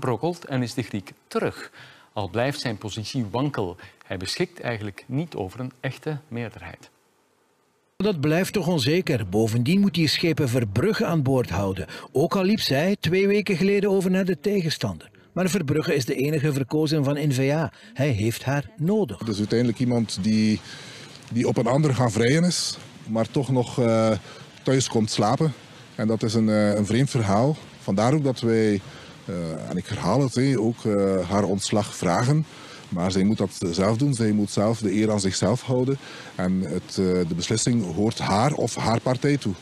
afgebrokkeld en is de Griek terug. Al blijft zijn positie wankel. Hij beschikt eigenlijk niet over een echte meerderheid. Dat blijft toch onzeker. Bovendien moet hij schepen Verbrugge aan boord houden. Ook al liep zij twee weken geleden over naar de tegenstander. Maar Verbrugge is de enige verkozen van NVA. Hij heeft haar nodig. Dus uiteindelijk iemand die, die op een ander gaan vrijen is, maar toch nog uh, thuis komt slapen. En dat is een, uh, een vreemd verhaal. Vandaar ook dat wij, en ik herhaal het, he, ook haar ontslag vragen. Maar zij moet dat zelf doen. Zij moet zelf de eer aan zichzelf houden. En het, de beslissing hoort haar of haar partij toe.